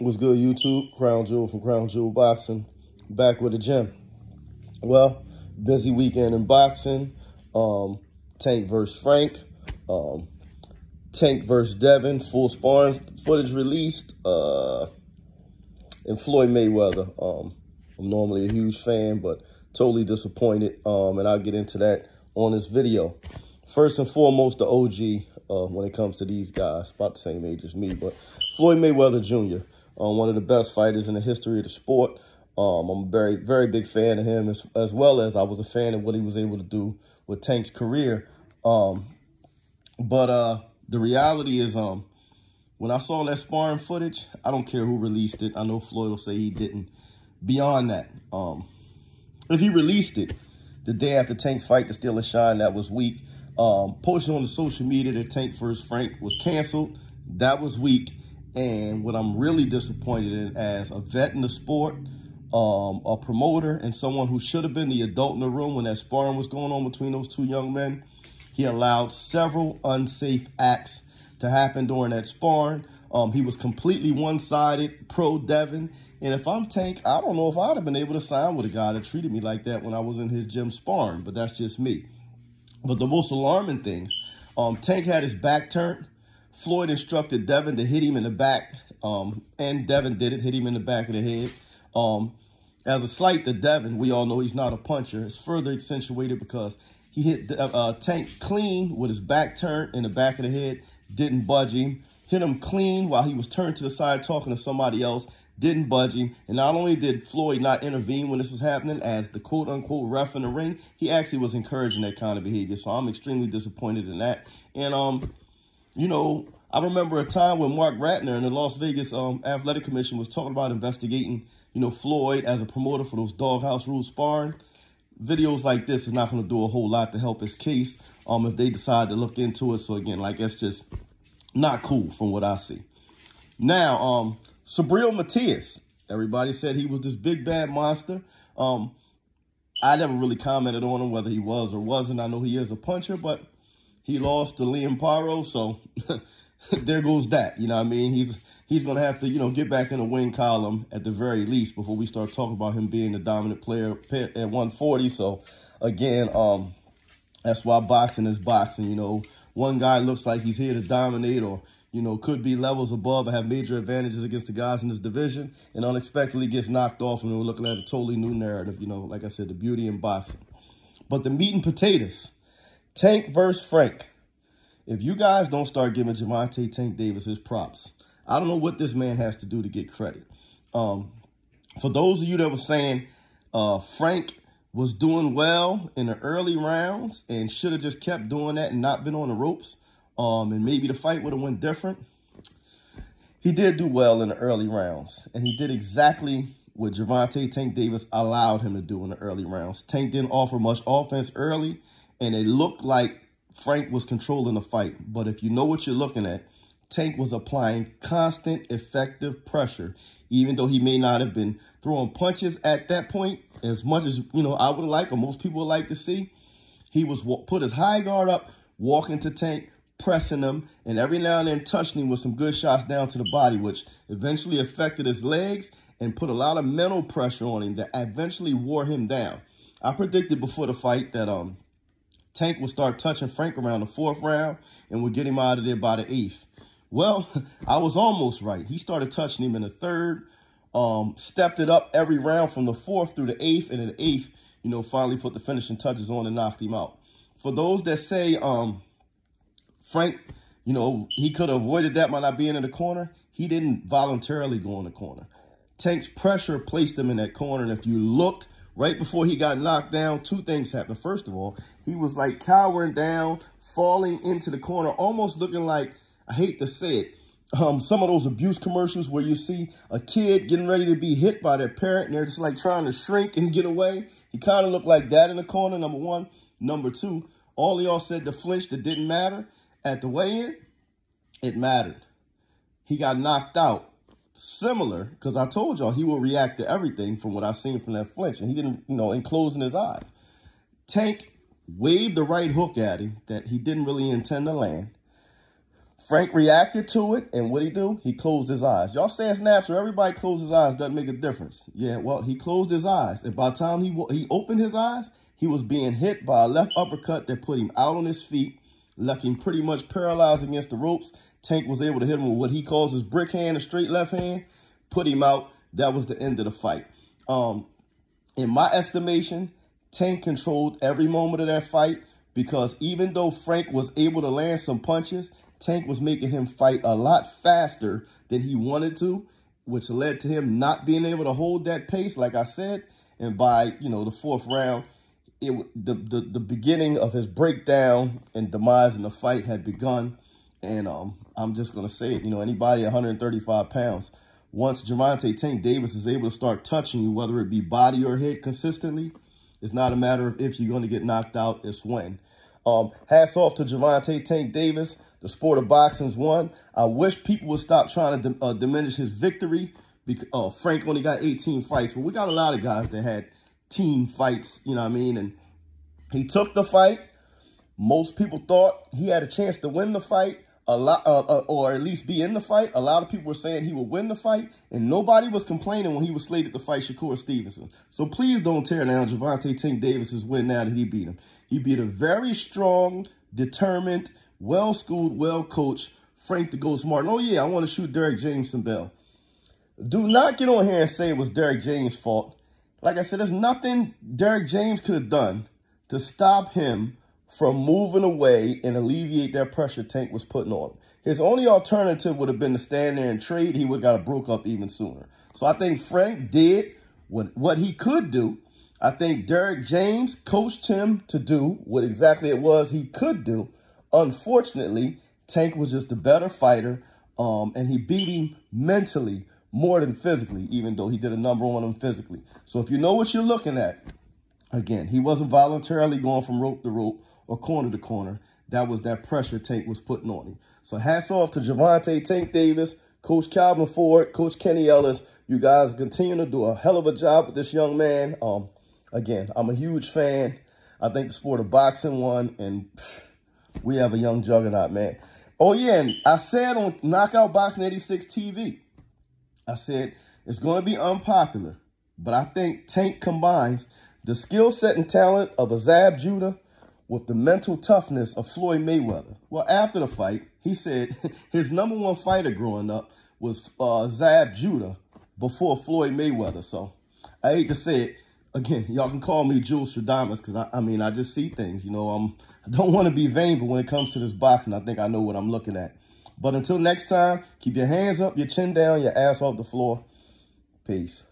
What's good, YouTube? Crown Jewel from Crown Jewel Boxing, back with a gem. Well, busy weekend in boxing. Um, Tank versus Frank. Um, Tank versus Devin. Full sparring footage released. Uh, and Floyd Mayweather. Um, I'm normally a huge fan, but totally disappointed. Um, and I'll get into that on this video. First and foremost, the OG uh, when it comes to these guys, about the same age as me, but Floyd Mayweather Jr um, one of the best fighters in the history of the sport. Um, I'm a very, very big fan of him, as, as well as I was a fan of what he was able to do with Tank's career. Um, but uh, the reality is, um, when I saw that sparring footage, I don't care who released it. I know Floyd will say he didn't. Beyond that, um, if he released it the day after Tank's fight to steal a shine, that was weak. Um, posting on the social media that Tank vs. Frank was canceled, that was weak. And what I'm really disappointed in as a vet in the sport, um, a promoter, and someone who should have been the adult in the room when that sparring was going on between those two young men, he allowed several unsafe acts to happen during that sparring. Um, he was completely one-sided, pro Devin. And if I'm Tank, I don't know if I'd have been able to sign with a guy that treated me like that when I was in his gym sparring, but that's just me. But the most alarming things, um, Tank had his back turned. Floyd instructed Devin to hit him in the back, um, and Devin did it, hit him in the back of the head. Um, as a slight to Devin, we all know he's not a puncher. It's further accentuated because he hit uh, Tank clean with his back turned in the back of the head, didn't budge him. Hit him clean while he was turned to the side talking to somebody else, didn't budge him. And not only did Floyd not intervene when this was happening as the quote-unquote ref in the ring, he actually was encouraging that kind of behavior. So I'm extremely disappointed in that. And um, you know, I remember a time when Marc Ratner and the Las Vegas um, Athletic Commission was talking about investigating, you know, Floyd as a promoter for those doghouse rules sparring. Videos like this is not going to do a whole lot to help his case um, if they decide to look into it. So, again, like, that's just not cool from what I see. Now, um, Subriel Matias. Everybody said he was this big, bad monster. Um, I never really commented on him, whether he was or wasn't. I know he is a puncher, but he lost to Liam Paro, so there goes that. You know what I mean? He's he's going to have to, you know, get back in the win column at the very least before we start talking about him being the dominant player at 140. So, again, um, that's why boxing is boxing. You know, one guy looks like he's here to dominate or, you know, could be levels above or have major advantages against the guys in this division and unexpectedly gets knocked off and we're looking at a totally new narrative. You know, like I said, the beauty in boxing. But the meat and potatoes Tank versus Frank. If you guys don't start giving Gervonta Tank Davis his props, I don't know what this man has to do to get credit. Um, for those of you that were saying uh, Frank was doing well in the early rounds and should have just kept doing that and not been on the ropes, um, and maybe the fight would have went different. He did do well in the early rounds, and he did exactly what Gervonta Tank Davis allowed him to do in the early rounds. Tank didn't offer much offense early, and it looked like Frank was controlling the fight. But if you know what you're looking at, Tank was applying constant, effective pressure, even though he may not have been throwing punches at that point as much as, you know, I would like or most people would like to see. He was put his high guard up, walking to Tank, pressing him, and every now and then touching him with some good shots down to the body, which eventually affected his legs and put a lot of mental pressure on him that eventually wore him down. I predicted before the fight that um Tank would start touching Frank around the fourth round and would get him out of there by the eighth. Well, I was almost right. He started touching him in the third, um, stepped it up every round from the fourth through the eighth, and in the eighth, you know, finally put the finishing touches on and knocked him out. For those that say um, Frank, you know, he could have avoided that by not being in the corner, he didn't voluntarily go in the corner. Tank's pressure placed him in that corner, and if you look right before he got knocked down, two things happened. First of all, he was like cowering down, falling into the corner, almost looking like, I hate to say it, um, some of those abuse commercials where you see a kid getting ready to be hit by their parent and they're just like trying to shrink and get away. He kind of looked like that in the corner, number one. Number two, all y'all said the flinch that didn't matter at the weigh-in, it mattered. He got knocked out similar because I told y'all he will react to everything from what I've seen from that flinch. And he didn't, you know, in closing his eyes. Tank waved the right hook at him that he didn't really intend to land. Frank reacted to it, and what he do? He closed his eyes. Y'all say it's natural. Everybody closes his eyes. Doesn't make a difference. Yeah, well, he closed his eyes. And by the time he, he opened his eyes, he was being hit by a left uppercut that put him out on his feet, left him pretty much paralyzed against the ropes. Tank was able to hit him with what he calls his brick hand, a straight left hand, put him out. That was the end of the fight. Um, in my estimation, Tank controlled every moment of that fight because even though Frank was able to land some punches, Tank was making him fight a lot faster than he wanted to, which led to him not being able to hold that pace, like I said. And by, you know, the fourth round, it the, the, the beginning of his breakdown and demise in the fight had begun. And um, I'm just going to say it, you know, anybody 135 pounds, once Gervonta Tank Davis is able to start touching you, whether it be body or head consistently, it's not a matter of if you're going to get knocked out, it's when. Um, hats off to Gervonta Tank Davis. The sport of boxing's won. I wish people would stop trying to uh, diminish his victory. Because uh, Frank only got 18 fights, but we got a lot of guys that had team fights, you know what I mean? And he took the fight. Most people thought he had a chance to win the fight a lot, uh, uh, or at least be in the fight. A lot of people were saying he would win the fight, and nobody was complaining when he was slated to fight Shakur Stevenson. So please don't tear down Gervonta Tank Davis's win now that he beat him. He beat a very strong, determined, well-schooled, well-coached Frank the Ghost Martin. Oh, yeah, I want to shoot Derrick James some bell. Do not get on here and say it was Derrick James' fault. Like I said, there's nothing Derrick James could have done to stop him from moving away and alleviate that pressure Tank was putting on him. His only alternative would have been to stand there and trade. He would have got a broke up even sooner. So I think Frank did what, what he could do. I think Derrick James coached him to do what exactly it was he could do. Unfortunately, Tank was just a better fighter, um, and he beat him mentally more than physically, even though he did a number on him physically. So if you know what you're looking at, again, he wasn't voluntarily going from rope to rope or corner to corner. That was that pressure Tank was putting on him. So hats off to Gervonta Tank Davis, Coach Calvin Ford, Coach Kenny Ellis. You guys continue to do a hell of a job with this young man. Um, again, I'm a huge fan. I think the sport of boxing won, and we have a young juggernaut, man. Oh, yeah, and I said on Knockout Boxing 86 TV, I said it's going to be unpopular, but I think Tank combines the skill set and talent of a Zab Judah with the mental toughness of Floyd Mayweather. Well, after the fight, he said his number one fighter growing up was uh, Zab Judah before Floyd Mayweather. So I hate to say it. Again, y'all can call me Jules Stradamus because, I, I mean, I just see things. You know, I'm, I don't want to be vain, but when it comes to this boxing, I think I know what I'm looking at. But until next time, keep your hands up, your chin down, your ass off the floor. Peace.